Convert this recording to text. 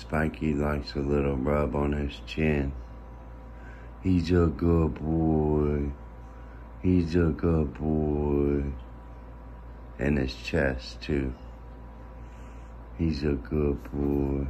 Spiky likes a little rub on his chin. He's a good boy. He's a good boy. And his chest, too. He's a good boy.